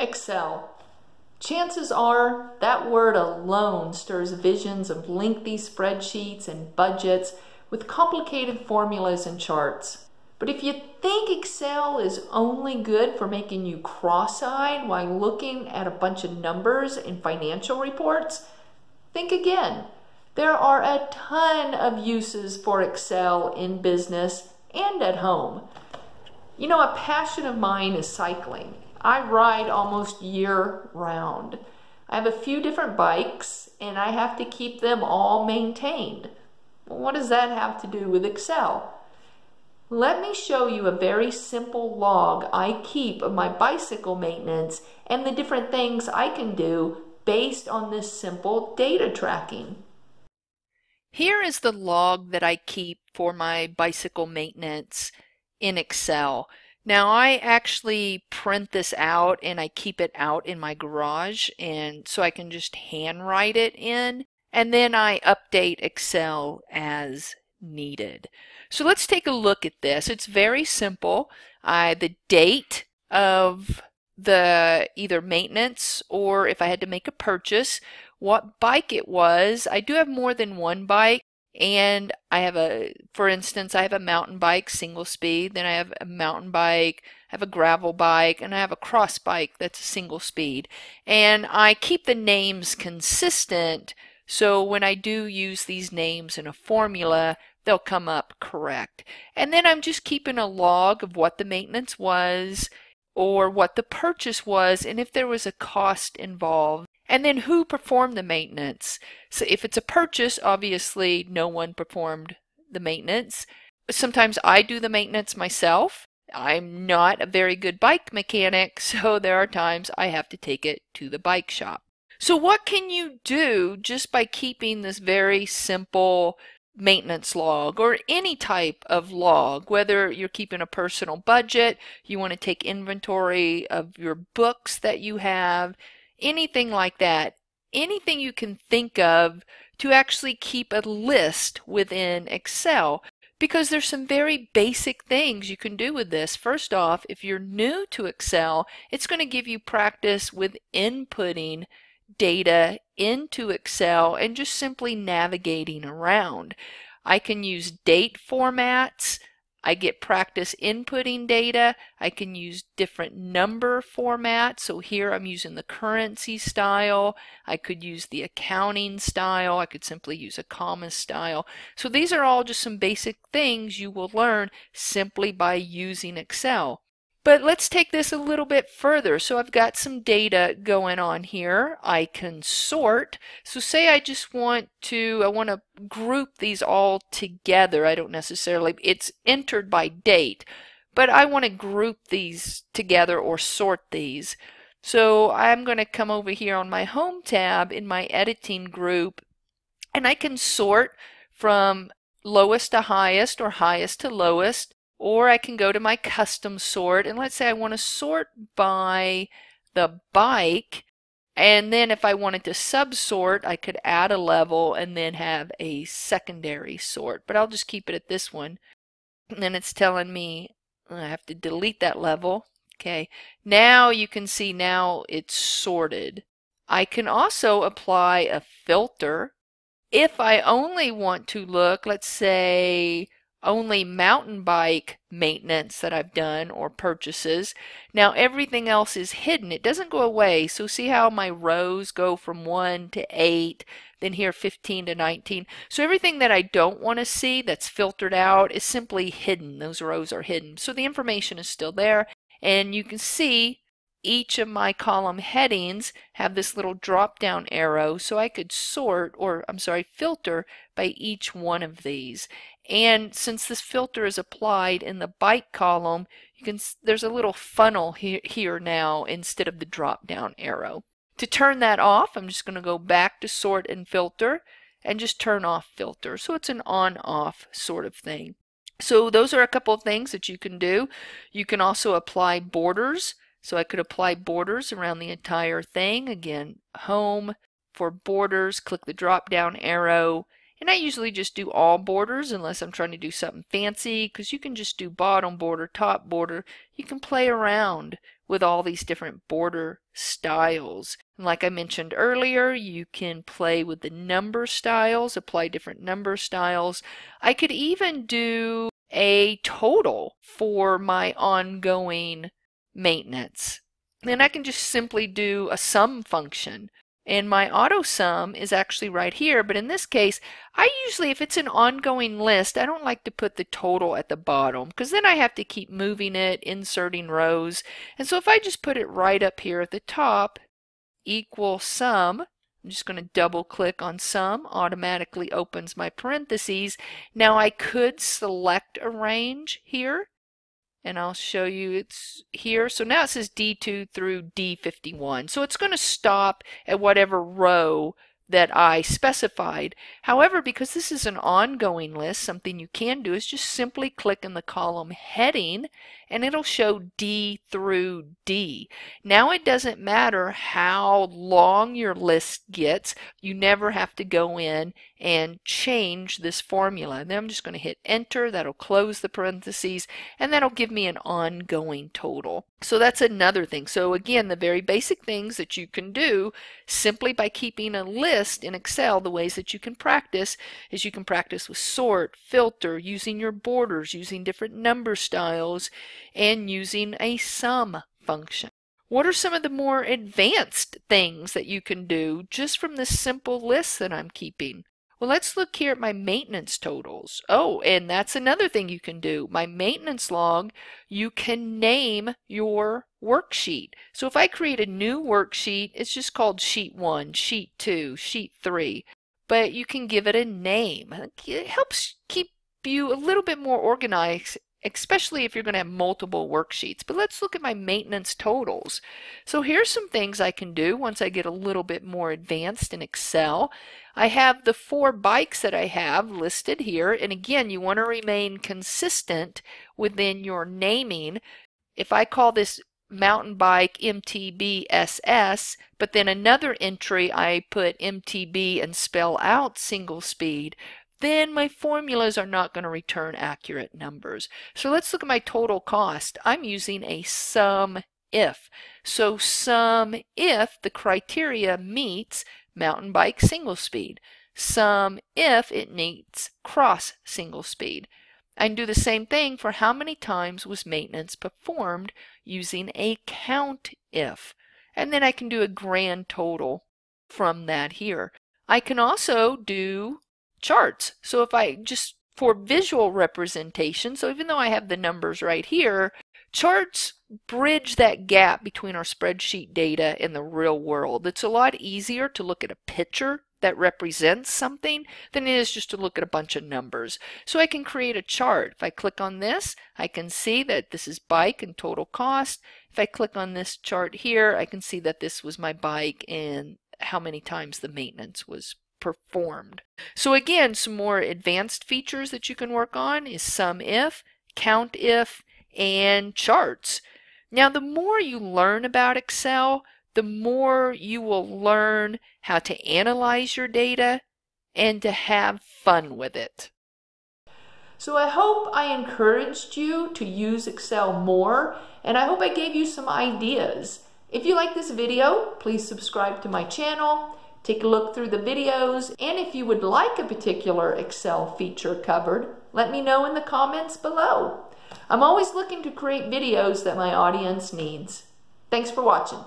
Excel. Chances are that word alone stirs visions of lengthy spreadsheets and budgets with complicated formulas and charts. But if you think Excel is only good for making you cross-eyed while looking at a bunch of numbers in financial reports, think again. There are a ton of uses for Excel in business and at home. You know, a passion of mine is cycling. I ride almost year round. I have a few different bikes and I have to keep them all maintained. what does that have to do with Excel? Let me show you a very simple log I keep of my bicycle maintenance and the different things I can do based on this simple data tracking. Here is the log that I keep for my bicycle maintenance in Excel. Now I actually print this out and I keep it out in my garage and so I can just handwrite it in and then I update Excel as needed. So let's take a look at this. It's very simple. Uh, the date of the either maintenance or if I had to make a purchase, what bike it was. I do have more than one bike and I have a, for instance, I have a mountain bike, single speed, then I have a mountain bike, I have a gravel bike, and I have a cross bike that's a single speed. And I keep the names consistent so when I do use these names in a formula, they'll come up correct. And then I'm just keeping a log of what the maintenance was or what the purchase was and if there was a cost involved. And then who performed the maintenance. So if it's a purchase, obviously no one performed the maintenance. Sometimes I do the maintenance myself. I'm not a very good bike mechanic, so there are times I have to take it to the bike shop. So what can you do just by keeping this very simple maintenance log or any type of log, whether you're keeping a personal budget, you want to take inventory of your books that you have, anything like that, anything you can think of to actually keep a list within Excel because there's some very basic things you can do with this. First off, if you're new to Excel, it's going to give you practice with inputting data into Excel and just simply navigating around. I can use date formats. I get practice inputting data. I can use different number formats. So here I'm using the currency style. I could use the accounting style. I could simply use a comma style. So these are all just some basic things you will learn simply by using Excel. But let's take this a little bit further. So I've got some data going on here. I can sort. So say I just want to, I want to group these all together. I don't necessarily, it's entered by date, but I want to group these together or sort these. So I'm going to come over here on my home tab in my editing group and I can sort from lowest to highest or highest to lowest or I can go to my custom sort and let's say I want to sort by the bike and then if I wanted to subsort I could add a level and then have a secondary sort but I'll just keep it at this one. And then it's telling me I have to delete that level okay? Now you can see now it's sorted. I can also apply a filter. If I only want to look let's say only mountain bike maintenance that I've done or purchases. Now everything else is hidden. It doesn't go away. So see how my rows go from 1 to 8, then here 15 to 19. So everything that I don't want to see that's filtered out is simply hidden. Those rows are hidden. So the information is still there. And you can see each of my column headings have this little drop down arrow so I could sort or I'm sorry filter by each one of these and since this filter is applied in the bike column, you can there's a little funnel here, here now instead of the drop down arrow. To turn that off, I'm just going to go back to sort and filter and just turn off filter. So it's an on-off sort of thing. So those are a couple of things that you can do. You can also apply borders. So I could apply borders around the entire thing. Again, home for borders, click the drop down arrow and I usually just do all borders unless I'm trying to do something fancy because you can just do bottom border, top border. You can play around with all these different border styles. And like I mentioned earlier, you can play with the number styles, apply different number styles. I could even do a total for my ongoing maintenance. Then I can just simply do a sum function. And my auto sum is actually right here, but in this case, I usually, if it's an ongoing list, I don't like to put the total at the bottom because then I have to keep moving it, inserting rows. And so if I just put it right up here at the top, equal sum, I'm just going to double click on sum, automatically opens my parentheses. Now I could select a range here and I'll show you it's here. So now it says D2 through D51. So it's going to stop at whatever row that I specified. However, because this is an ongoing list, something you can do is just simply click in the column heading and it'll show D through D. Now it doesn't matter how long your list gets, you never have to go in and change this formula. Then I'm just going to hit enter, that'll close the parentheses, and that'll give me an ongoing total. So that's another thing. So again, the very basic things that you can do simply by keeping a list in Excel, the ways that you can practice is you can practice with sort, filter, using your borders, using different number styles, and using a sum function. What are some of the more advanced things that you can do just from this simple list that I'm keeping? Well, let's look here at my maintenance totals. Oh, and that's another thing you can do. My maintenance log, you can name your worksheet. So if I create a new worksheet, it's just called sheet 1, sheet 2, sheet 3. But you can give it a name. It helps keep you a little bit more organized especially if you're going to have multiple worksheets. But let's look at my maintenance totals. So here's some things I can do once I get a little bit more advanced in Excel. I have the four bikes that I have listed here. And again, you want to remain consistent within your naming. If I call this mountain bike MTBSS, but then another entry I put MTB and spell out single speed, then my formulas are not going to return accurate numbers. So let's look at my total cost. I'm using a sum if. So sum if the criteria meets mountain bike single speed. Sum if it meets cross single speed. I can do the same thing for how many times was maintenance performed using a count if. And then I can do a grand total from that here. I can also do charts. So if I just for visual representation, so even though I have the numbers right here, charts bridge that gap between our spreadsheet data and the real world. It's a lot easier to look at a picture that represents something than it is just to look at a bunch of numbers. So I can create a chart. If I click on this, I can see that this is bike and total cost. If I click on this chart here, I can see that this was my bike and how many times the maintenance was performed. So again, some more advanced features that you can work on is sum if, count if, and charts. Now, the more you learn about Excel, the more you will learn how to analyze your data and to have fun with it. So I hope I encouraged you to use Excel more, and I hope I gave you some ideas. If you like this video, please subscribe to my channel Take a look through the videos, and if you would like a particular Excel feature covered, let me know in the comments below. I'm always looking to create videos that my audience needs. Thanks for watching.